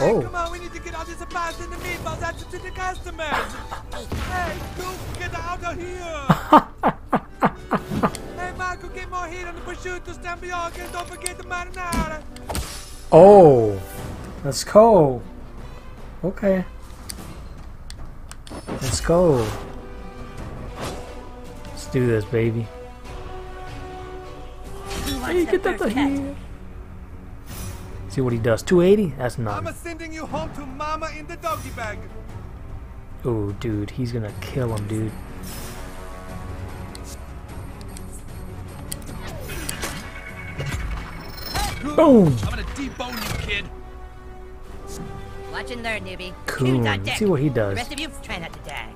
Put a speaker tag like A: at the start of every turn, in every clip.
A: Oh. Hey,
B: Oh.
A: come on, we need to get all this pasta and the meatballs out to the customers. hey, Duke, get out of here. hey, Michael, get more heat on the prosciutto stand Bianca and don't forget the marinara.
B: Oh, let's go. Okay. Let's go. Let's do this, baby. Hey, get that
C: first
B: to here. See what he does. 280? That's not.
A: I'm sending you home to mama in the doggy bag.
B: Oh, dude, he's gonna kill him, dude. Boom!
A: I'm gonna debone you, kid.
C: Watch and learn, newbie.
B: Cool. Let's see what he
C: The
B: does.
C: rest of you, try not to die.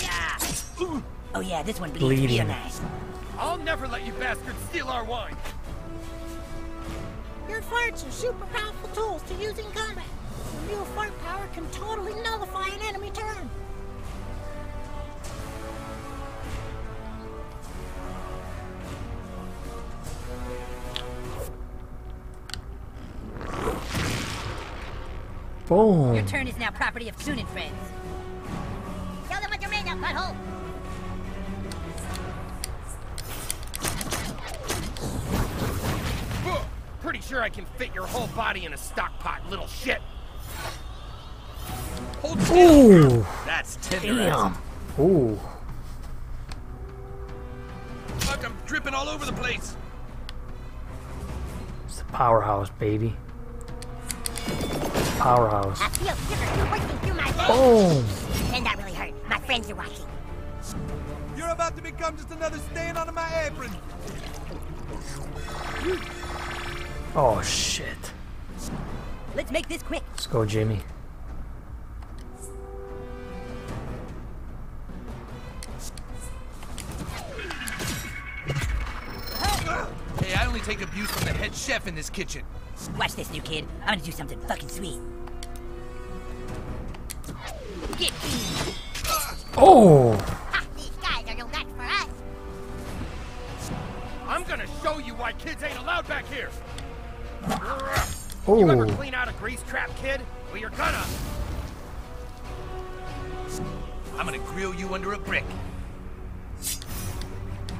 C: Yeah. Oh yeah, this one bleeds
B: Bleeding.
C: real nice.
A: I'll never let you bastards steal our wine.
D: Your farts are super powerful tools to use in combat. Your real fart power can totally nullify an enemy turn.
B: Boom!
C: Your turn is now property of Coon and Friends.
D: Tell them what you're made of, butthole.
A: Pretty sure I can fit your whole body in a stockpot, little shit. Hold still.
B: Ooh!
A: That's tender.
B: Damn! Ooh!
A: Fuck, I'm dripping all over the place.
B: It's the powerhouse, baby. Powerhouse.
D: I feel sugar coursing through my veins.
B: Boom!
D: And that really hurt. My friends are watching.
A: You're about to become just another stain on my apron.
B: Oh, shit.
C: Let's make this quick.
B: Let's go, Jimmy.
A: Hey, I only take abuse from the head chef in this kitchen.
C: Watch this, new kid. I'm gonna do something fucking sweet. Get me.
B: Oh!
D: Ha, these guys are no match for us.
A: I'm gonna show you why kids ain't allowed back here. You ever
B: Oh!
A: clean out a grease trap, kid? Well, you're gonna. I'm gonna grill you under a brick.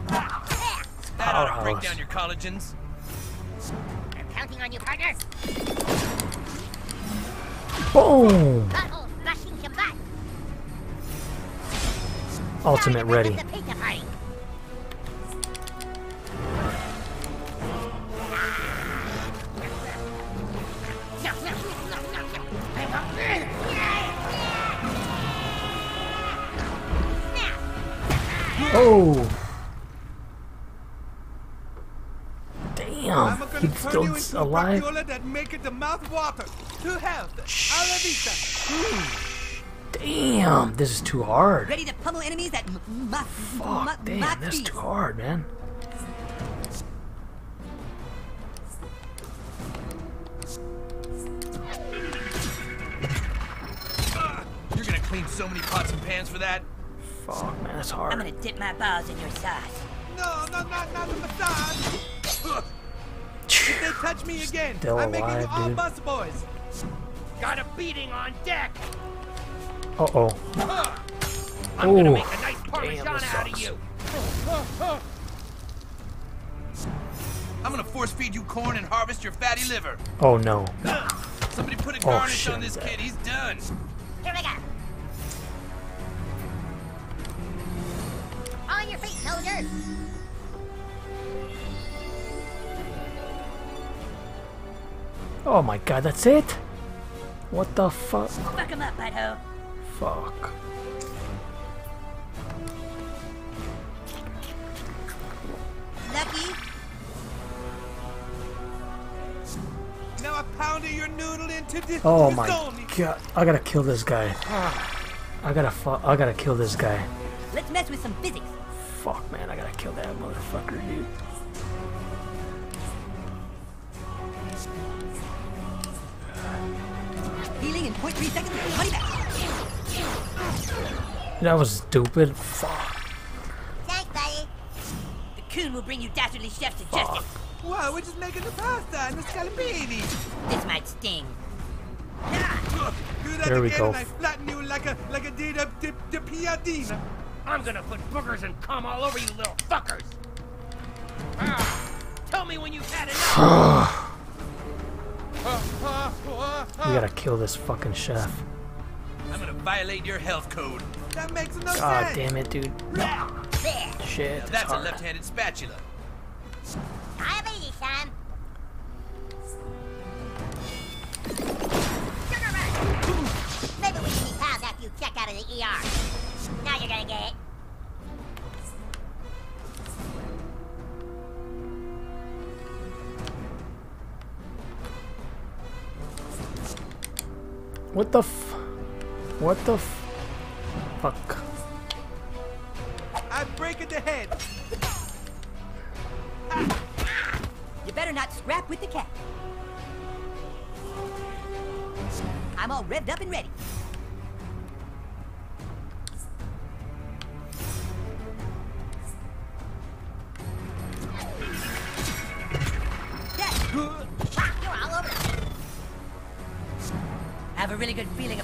A: That ought to break down your collagens.
D: I'm counting on you, partner.
B: Boom!
D: Butthole smashing some.
B: Ultimate
D: Time to
B: ready. Oh! Damn! He's still alive?
A: that make it the mouth water. To health.
B: Damn! This is too hard.
C: Ready to pummel enemies at m- m- my, my,
B: Fuck,
C: my
B: damn, that's
C: feet.
B: too hard, man.
A: Ah, you're gonna clean so many pots and pans for that?
B: Fuck, man, that's
C: I'm gonna dip my balls in your sauce.
A: No, no, not, not the massage. If they touch me again,
B: Still
A: I'm making you
B: alive,
A: all
B: dude.
A: bus boys. Got a beating on deck.
B: Uh oh.
A: Ugh. I'm gonna make a nice parmesan
B: this
A: out of you. I'm gonna force feed you corn and harvest your fatty liver.
B: Oh no.
A: Ugh. Somebody put a
B: Oh,
A: garnish
B: shit,
A: on this
B: that-
A: kid. He's done.
D: Here we go. On your feet, soldier.
B: Oh my god, that's it? What the fuck?
C: Fuck 'em up, butthole.
B: Fuck.
C: Lucky.
A: Now I pounded your noodle into this.
B: Oh my god. I gotta kill this guy. Ah. I gotta fu- I gotta kill this guy.
C: Let's mess with some physics.
B: Kill that motherfucker, dude.
C: Healing in 0.3 seconds. Money back.
B: That was stupid. Fuck.
D: Thanks, buddy.
C: The coon will bring you dastardly chefs to justice.
A: Wow, we're just making the pasta and the scalopini.
C: This might sting. sting.
A: Do that
B: There we
A: again
B: go.
A: And I flatten you like a like a did a dip the piadina.
E: I'm gonna put boogers and cum all over you little fuckers. Ah, tell me when you've had enough.
B: We gotta kill this fucking chef.
A: I'm gonna violate your health code. That makes no
B: God
A: sense.
B: damn it, dude.
C: There.
B: Shit. it's
A: That's a left-handed spatula.
D: Diabetes, son. Now you're gonna get it.
B: What the f? What the f? Fuck.
A: I break it the head.
C: You better not scrap with the cat. I'm all revved up and ready.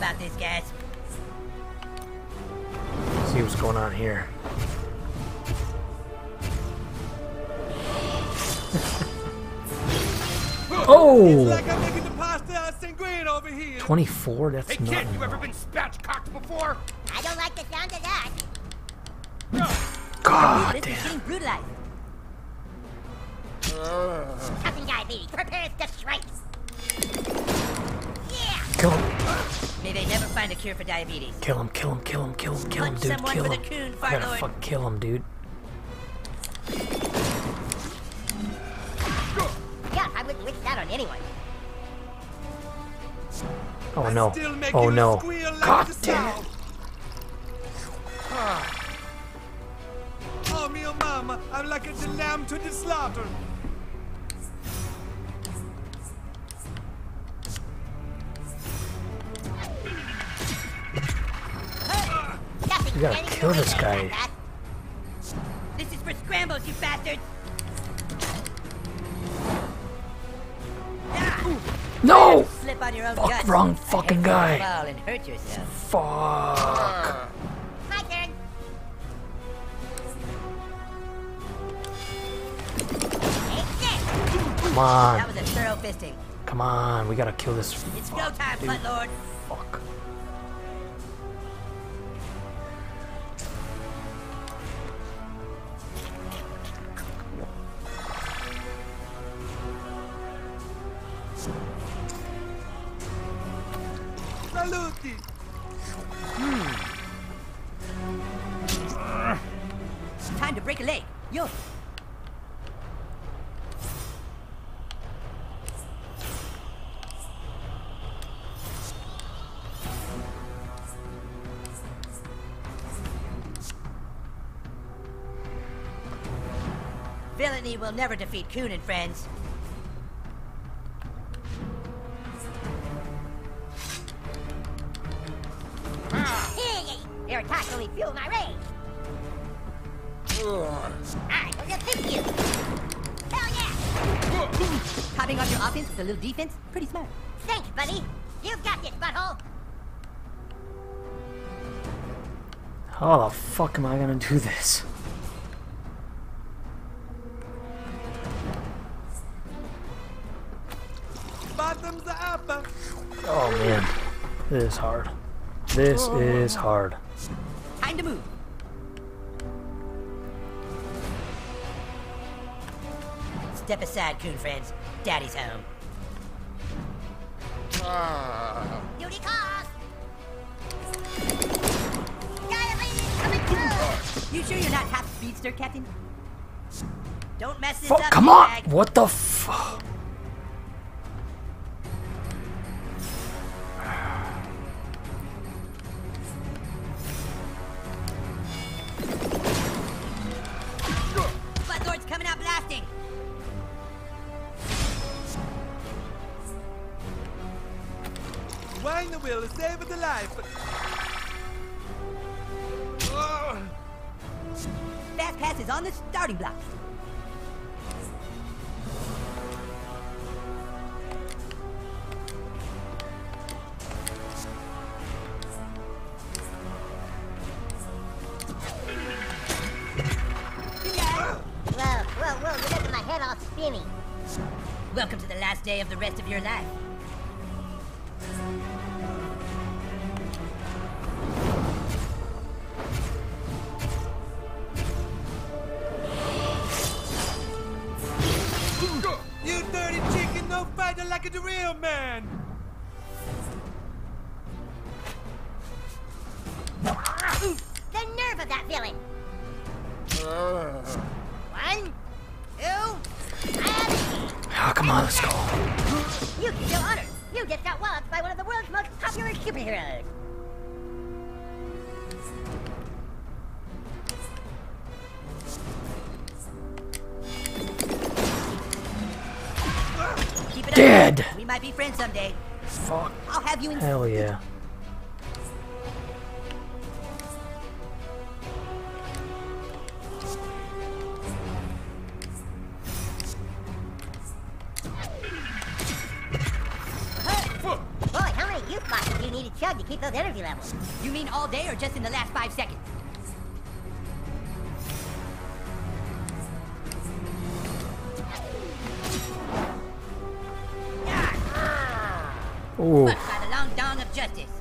C: About this, guys.
B: See what's going on here. Oh!
A: It's
B: Oh!
A: like I'm making the pasta sanguine over here.
B: 24? That's
E: Hey
B: not
E: kid, you ever been spatchcocked before?
D: I don't like the sound of that.
B: God
C: this is
B: damn.
C: brutalized.
D: Talking diabetes. Prepare to strike. Yeah.
B: Kill
C: find a cure for diabetes.
B: Kill him, kill him, kill him, kill him, kill him, dude.
C: someone
B: Kill
C: for
B: him.
C: the coon,
B: I gotta fuck kill him, dude.
D: Yeah, I wouldn't wish that on anyone.
B: Oh no. Oh no.
A: squeal like
B: God damn it. Ah.
A: sow. Oh, me oh mama, I'm like a lamb to the slaughter.
B: Gotta kill this guy.
C: This is for scrambles, you bastards! Ah,
B: No!
C: slip on your own
B: Fuck,
C: guts.
B: wrong fucking guy.
C: And hurt yourself.
B: Fuck. Come
C: That
B: on.
C: was a thorough fisting.
B: Come on. We gotta kill this.
C: It's
B: fuck,
C: time,
B: dude.
C: Butt Lord.
B: Fuck.
A: Saluti. Hmm.
C: Time to break a leg. Yo. Villainy will never defeat Coon and friends.
D: Hey, your attack only fueled my rage. I will defeat you. Hell yeah.
C: Topping off your offense with a little defense? Pretty smart.
D: Thanks, buddy. You've got this, butthole.
B: How the fuck am I gonna do this?
A: Bottoms up.
B: Oh man. This is hard. This is hard.
C: Time to move. Step aside, Coon friends. Daddy's home. Ah.
D: Duty calls. Diabetes coming through.
C: You sure you're not half speedster, Captain? Don't mess this
B: Fuck,
C: up.
B: come on!
C: Bag.
B: What the fuck?
A: Applying the will to save the life, but...
C: Fast Pass is on the starting block. Welcome to the last day of the rest of your life.
D: Nerve of that villain! One, two, and
B: Oh, come on, let's go.
D: you can feel honored. You just got walloped by one of the world's most popular superheroes.
C: Keep it up.
B: Dead.
C: We might be friends someday.
B: Fuck.
C: I'll have you in.
B: Hell yeah.
D: To keep those energy levels?
C: You mean all day or just in the last five seconds? Fucked by the long dong of justice.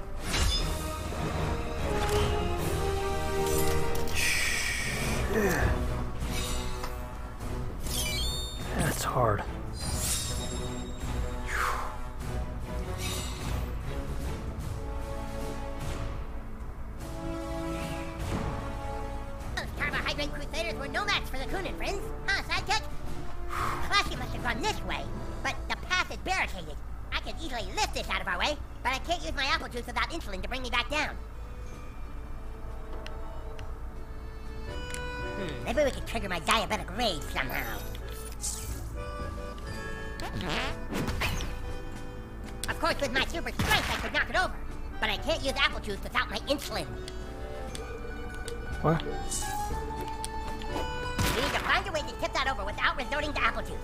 D: Carbohydrate crusaders were no match for the and friends. Huh, sidekick? Classi must have gone this way, but the path is barricaded. I could easily lift this out of our way, but I can't use my apple juice without insulin to bring me back down. Hmm, maybe we could trigger my diabetic rage somehow. Of course, with my super strength, I could knock it over. But I can't use apple juice without my insulin.
B: What?
D: Way to tip that over without resorting to apple juice.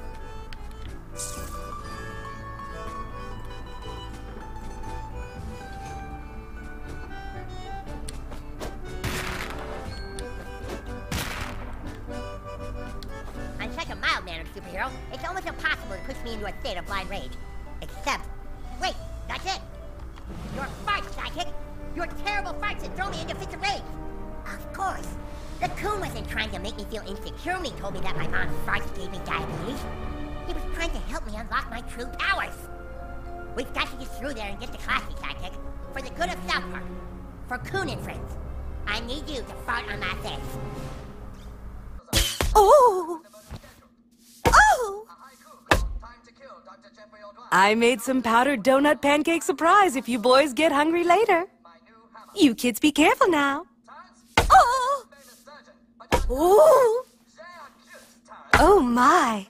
D: I'm such a mild-mannered superhero, it's almost impossible to push me into a state of blind rage. Except... Wait, that's it! Your farts, sidekick! Your terrible farts that throw me into fits of rage! Of course. The coon wasn't trying to make me feel insecure when he told me that my mom's farts gave me diabetes. He was trying to help me unlock my true powers. We've got to get through there and get to Classi, sidekick. For the good of South Park. For Coon and friends. I need you to fart on my face.
F: Oh! Oh! I made some powdered donut pancake surprise if you boys get hungry later. You kids be careful now. Oh! Oh! Oh my!